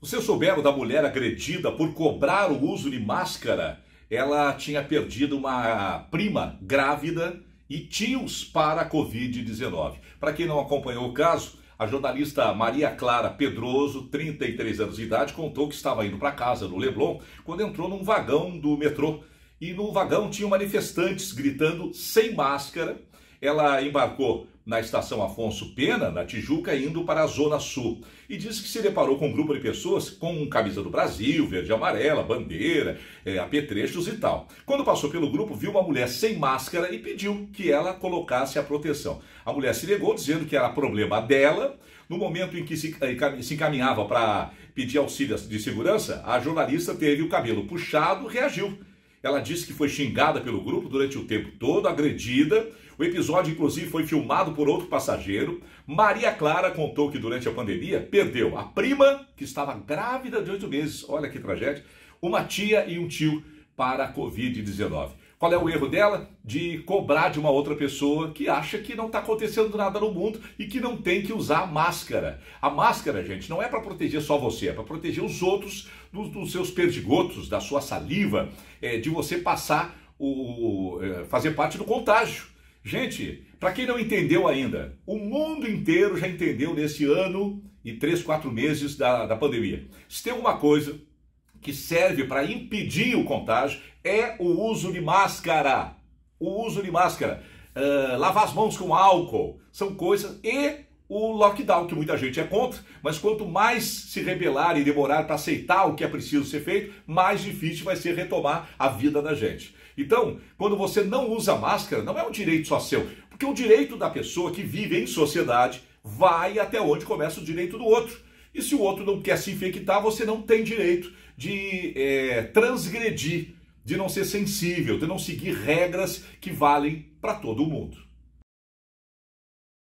Vocês souberam da mulher agredida por cobrar o uso de máscara? Ela tinha perdido uma prima grávida e tios para a Covid-19. Para quem não acompanhou o caso, a jornalista Maria Clara Pedroso, 33 anos de idade, contou que estava indo para casa no Leblon quando entrou num vagão do metrô. E no vagão tinham manifestantes gritando sem máscara. Ela embarcou na estação Afonso Pena, na Tijuca, indo para a Zona Sul. E disse que se deparou com um grupo de pessoas com camisa do Brasil, verde e amarela, bandeira, é, apetrechos e tal. Quando passou pelo grupo, viu uma mulher sem máscara e pediu que ela colocasse a proteção. A mulher se negou, dizendo que era problema dela. No momento em que se, eh, se encaminhava para pedir auxílio de segurança, a jornalista teve o cabelo puxado, reagiu. Ela disse que foi xingada pelo grupo durante o tempo todo, agredida. O episódio, inclusive, foi filmado por outro passageiro. Maria Clara contou que durante a pandemia perdeu a prima, que estava grávida de oito meses, olha que tragédia, uma tia e um tio para a Covid-19. Qual é o erro dela? De cobrar de uma outra pessoa que acha que não está acontecendo nada no mundo e que não tem que usar máscara. A máscara, gente, não é para proteger só você, é para proteger os outros dos, dos, seus perdigotos, da sua saliva, é, de você passar o, é, fazer parte do contágio. Gente, para quem não entendeu ainda, o mundo inteiro já entendeu nesse ano e três, quatro meses da, da pandemia. Se tem uma coisa que serve para impedir o contágio é o uso de máscara. O uso de máscara. Uh, lavar as mãos com álcool. São coisas. E o lockdown, que muita gente é contra, mas quanto mais se rebelar e demorar para aceitar o que é preciso ser feito, mais difícil vai ser retomar a vida da gente. Então, quando você não usa máscara, não é um direito só seu, porque o direito da pessoa que vive em sociedade vai até onde começa o direito do outro. E se o outro não quer se infectar, você não tem direito de é, transgredir, de não ser sensível, de não seguir regras que valem para todo mundo.